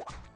You.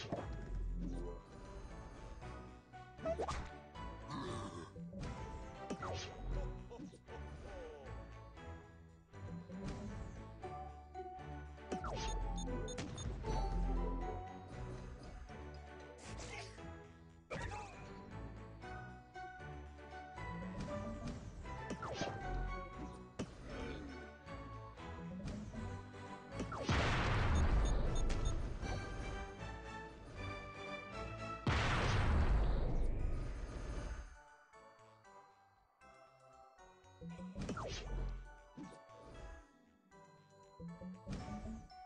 Thank you. Thank you.